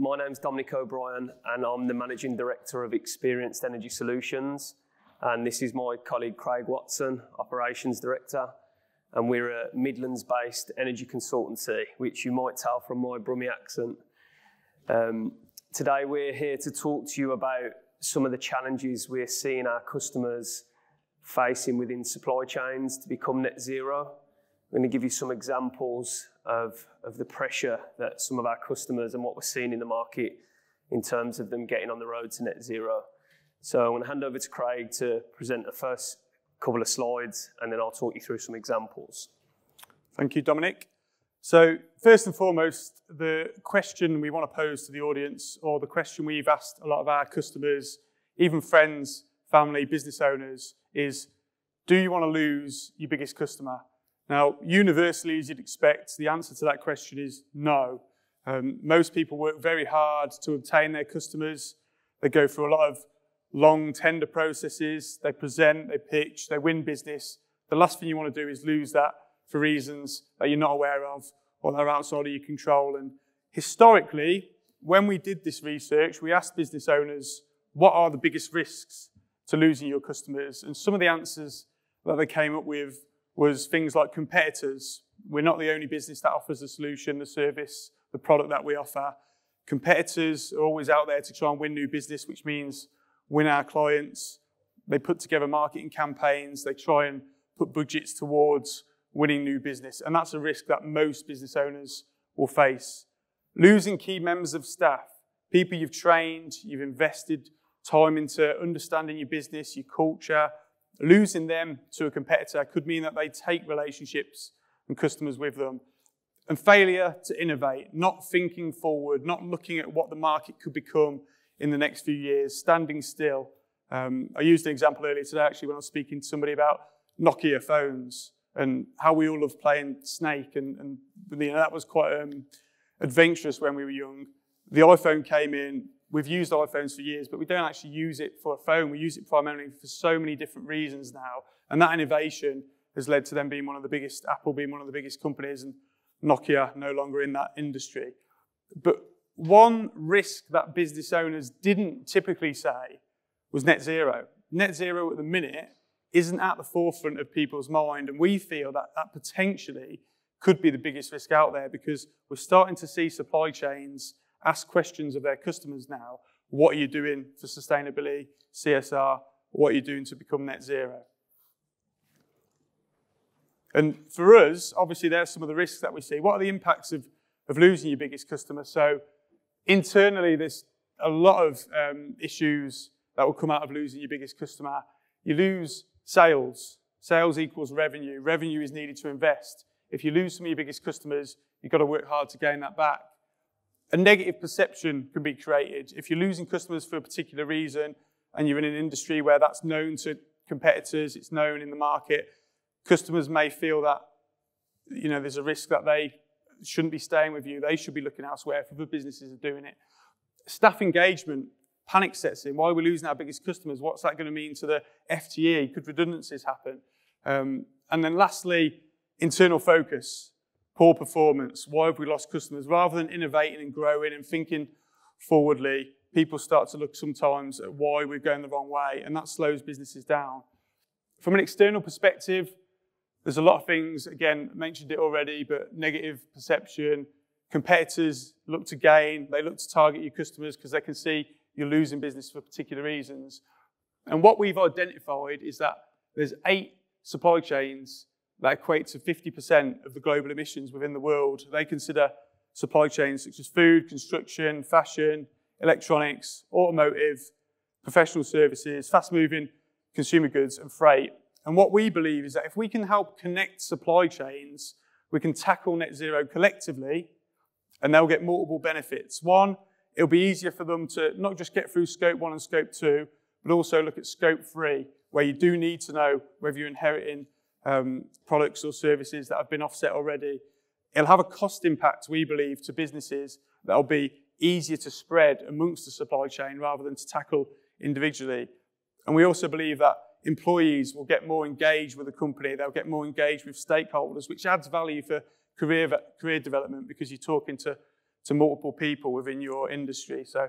my name's Dominic O'Brien, and I'm the Managing Director of Experienced Energy Solutions. And this is my colleague Craig Watson, Operations Director. And we're a Midlands based energy consultancy, which you might tell from my Brummie accent. Um, today, we're here to talk to you about some of the challenges we're seeing our customers facing within supply chains to become net zero. I'm going to give you some examples of, of the pressure that some of our customers and what we're seeing in the market in terms of them getting on the road to net zero. So I'm going to hand over to Craig to present the first couple of slides and then I'll talk you through some examples. Thank you, Dominic. So first and foremost, the question we want to pose to the audience or the question we've asked a lot of our customers, even friends, family, business owners is, do you want to lose your biggest customer? Now, universally, as you'd expect, the answer to that question is no. Um, most people work very hard to obtain their customers. They go through a lot of long tender processes. They present, they pitch, they win business. The last thing you want to do is lose that for reasons that you're not aware of or that are outside of your control. And historically, when we did this research, we asked business owners, what are the biggest risks to losing your customers? And some of the answers that they came up with was things like competitors. We're not the only business that offers the solution, the service, the product that we offer. Competitors are always out there to try and win new business, which means win our clients. They put together marketing campaigns. They try and put budgets towards winning new business. And that's a risk that most business owners will face. Losing key members of staff, people you've trained, you've invested time into understanding your business, your culture, Losing them to a competitor could mean that they take relationships and customers with them. And failure to innovate, not thinking forward, not looking at what the market could become in the next few years, standing still. Um, I used an example earlier today, actually, when I was speaking to somebody about Nokia phones and how we all love playing Snake. And, and you know, that was quite um, adventurous when we were young. The iPhone came in, we've used iPhones for years, but we don't actually use it for a phone. We use it primarily for so many different reasons now. And that innovation has led to them being one of the biggest, Apple being one of the biggest companies, and Nokia no longer in that industry. But one risk that business owners didn't typically say was net zero. Net zero at the minute isn't at the forefront of people's mind, and we feel that that potentially could be the biggest risk out there because we're starting to see supply chains ask questions of their customers now. What are you doing for sustainability, CSR? What are you doing to become net zero? And for us, obviously, there's some of the risks that we see. What are the impacts of, of losing your biggest customer? So, internally, there's a lot of um, issues that will come out of losing your biggest customer. You lose sales. Sales equals revenue. Revenue is needed to invest. If you lose some of your biggest customers, you've got to work hard to gain that back a negative perception can be created. If you're losing customers for a particular reason and you're in an industry where that's known to competitors, it's known in the market, customers may feel that you know there's a risk that they shouldn't be staying with you. They should be looking elsewhere if other businesses are doing it. Staff engagement, panic sets in. Why are we losing our biggest customers? What's that going to mean to the FTE? Could redundancies happen? Um, and then lastly, internal focus poor performance, why have we lost customers? Rather than innovating and growing and thinking forwardly, people start to look sometimes at why we're going the wrong way, and that slows businesses down. From an external perspective, there's a lot of things, again, mentioned it already, but negative perception. Competitors look to gain, they look to target your customers because they can see you're losing business for particular reasons. And what we've identified is that there's eight supply chains that equate to 50% of the global emissions within the world. They consider supply chains such as food, construction, fashion, electronics, automotive, professional services, fast moving consumer goods, and freight. And what we believe is that if we can help connect supply chains, we can tackle net zero collectively, and they'll get multiple benefits. One, it'll be easier for them to not just get through scope one and scope two, but also look at scope three, where you do need to know whether you're inheriting um, products or services that have been offset already. It'll have a cost impact, we believe, to businesses that'll be easier to spread amongst the supply chain rather than to tackle individually. And we also believe that employees will get more engaged with the company, they'll get more engaged with stakeholders, which adds value for career, career development because you're talking to to multiple people within your industry. So